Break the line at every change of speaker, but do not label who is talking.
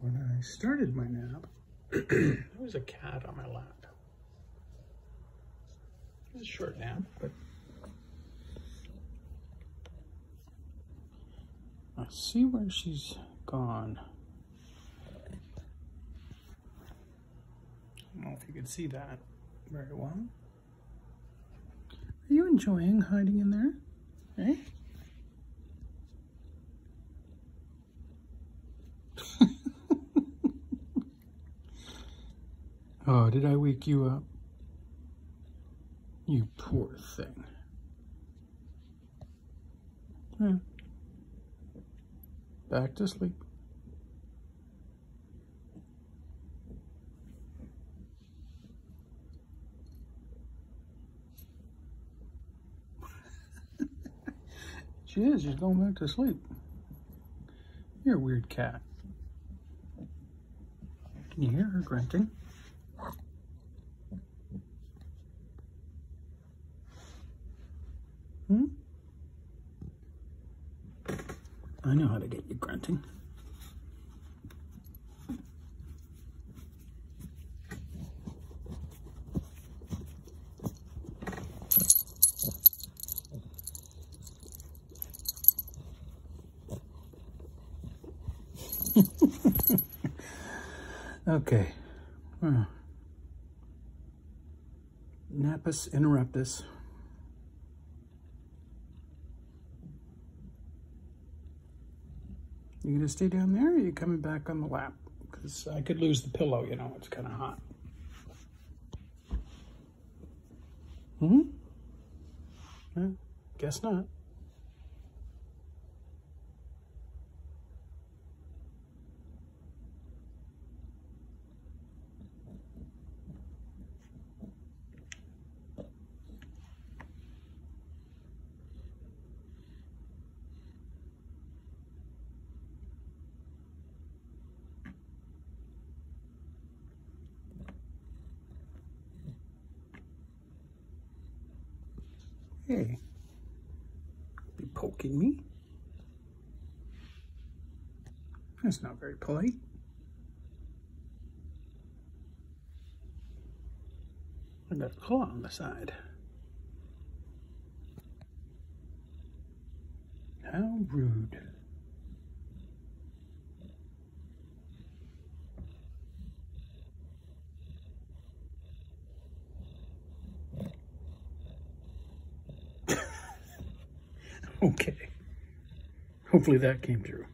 when I started my nap, there was a cat on my lap. It was a short nap, but I see where she's gone. I don't know if you can see that very well. Are you enjoying hiding in there? Eh? Oh, did I wake you up? You poor thing. Yeah. Back to sleep. she is. She's going back to sleep. You're a weird cat. Can you hear her grunting? Hmm? I know how to get you grunting. okay. Uh, Napus interruptus. You gonna stay down there or are you coming back on the lap? Because I could lose the pillow, you know, it's kind of hot. Hmm? Yeah, guess not. Hey, be poking me. That's not very polite. I got a claw on the side. How rude. Okay. Hopefully that came through.